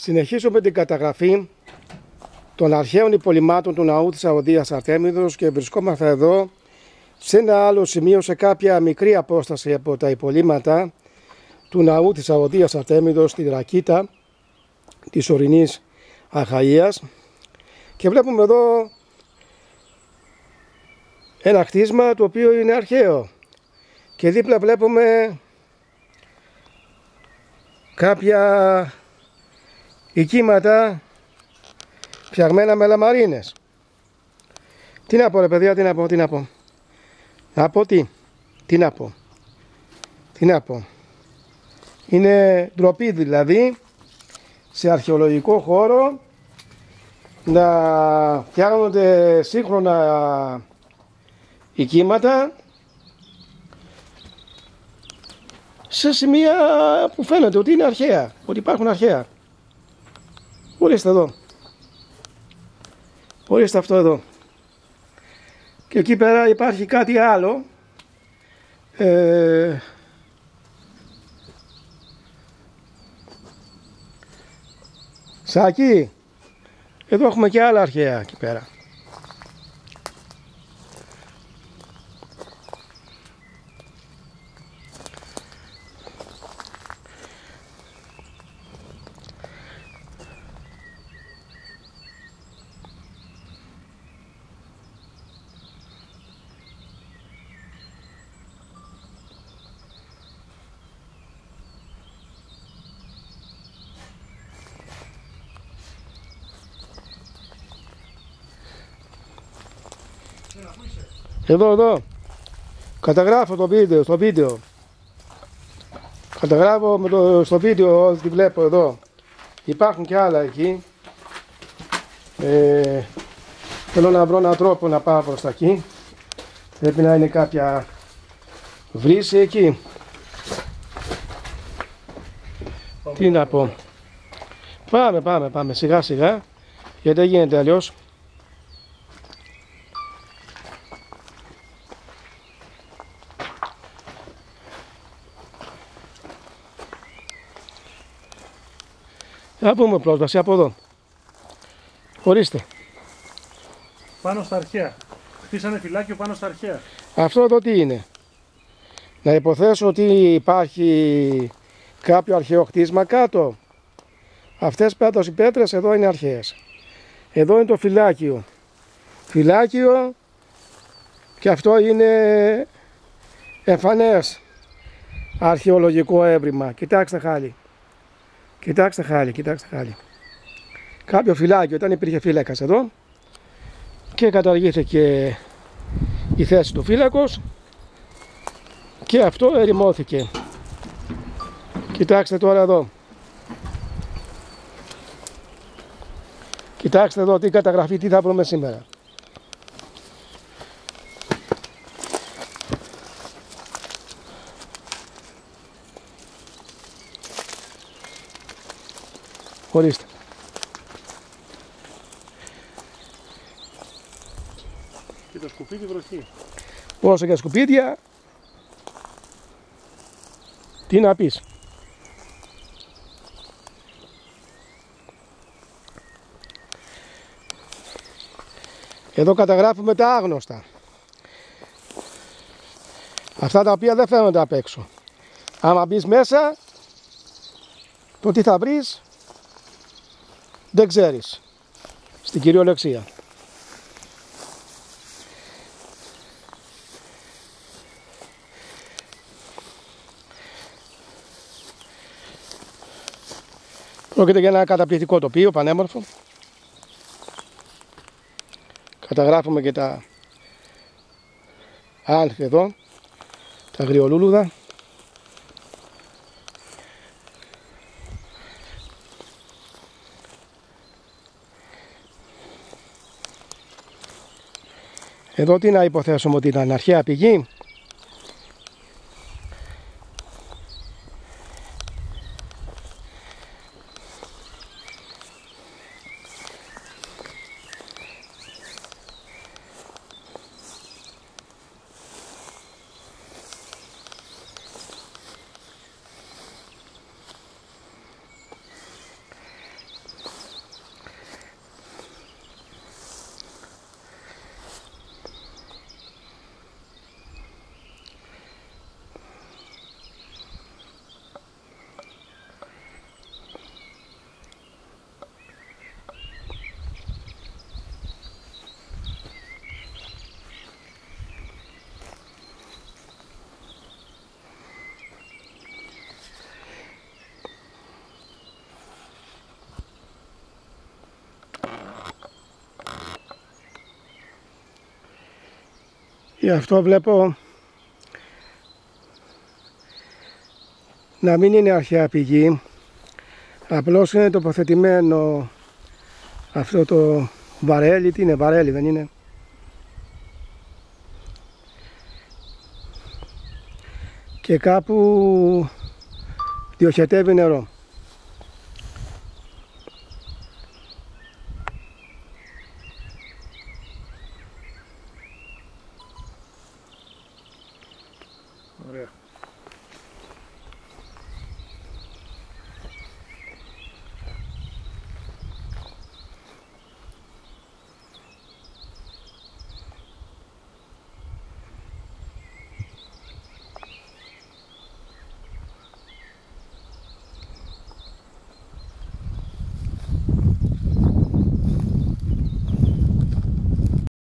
Συνεχίζουμε την καταγραφή των αρχαίων υπολοιμάτων του ναού της Αοδίας Αρτέμιδος και βρισκόμαστε εδώ σε ένα άλλο σημείο σε κάποια μικρή απόσταση από τα υπολείμματα του ναού της Αοδίας Αρτέμιδος στη Ρακίτα της ορεινής Αχαΐας. Και βλέπουμε εδώ ένα χτίσμα το οποίο είναι αρχαίο. Και δίπλα βλέπουμε κάποια οικίματα φτιαγμένα με λαμαρίνες. Τι να πω ρε παιδιά, τι να πω, τι να πω. Να πω τι, τι να πω. Τι να πω. Είναι ντροπή δηλαδή σε αρχαιολογικό χώρο να φτιάχνονται σύγχρονα οικίματα σε σημεία που φαίνεται ότι είναι αρχαία, ότι υπάρχουν αρχαία. Ορίστε εδώ. Ορίστε αυτό εδώ. Και εκεί πέρα υπάρχει κάτι άλλο. Ε, Σάκη, εδώ έχουμε και άλλα αρχαία εκεί πέρα. Εδώ, εδώ. Καταγράφω το βίντεο, στο βίντεο. Καταγράφω με το, στο βίντεο ό,τι βλέπω εδώ. Υπάρχουν και άλλα εκεί. Ε, θέλω να βρω έναν τρόπο να πάω προς τα εκεί. Πρέπει να είναι κάποια βρύση εκεί. Τι να πω. Πάμε, πάμε, πάμε σιγά σιγά. Γιατί δεν γίνεται αλλιώς. Θα πούμε πρόσβαση από εδώ. Ορίστε. Πάνω στα αρχαία. Χτίσανε φυλάκιο πάνω στα αρχαία. Αυτό εδώ τι είναι; Να υποθέσω ότι υπάρχει κάποιο αρχαίο χτίσμα κάτω. Αυτές πάντως οι πέτρες εδώ είναι αρχαίες. Εδώ είναι το φυλάκιο. Φυλάκιο και αυτό είναι εμφανές αρχαιολογικό έβριμα. Κοιτάξτε χάλι. Κοιτάξτε χάλι, κοιτάξτε χάλι. Κάποιο φυλάκιο, όταν υπήρχε φύλακας εδώ και καταργήθηκε η θέση του φύλακος και αυτό ερημώθηκε. Κοιτάξτε τώρα εδώ. Κοιτάξτε εδώ τι καταγραφή, τι θα βρούμε σήμερα. Ορίστε. Και το σκουπίδι βροχή. Όσο για σκουπίδια, τι να πεις. Εδώ καταγράφουμε τα άγνωστα. Αυτά τα οποία δεν φαίνονται απ' έξω. Άμα μπεις μέσα, το τι θα βρεις; Δεν ξέρεις στην κυριολεξία. Πρόκειται για ένα καταπληκτικό τοπίο, πανέμορφο. Καταγράφουμε και τα άνθη εδώ, τα γριολούλουδα. Εδώ τι να υποθέσουμε ότι ήταν αρχαία πηγή. Και αυτό βλέπω να μην είναι αρχαία πηγή. Απλώς είναι τοποθετημένο αυτό το βαρέλι. Τι είναι βαρέλι δεν είναι; Και κάπου διοχετεύει νερό.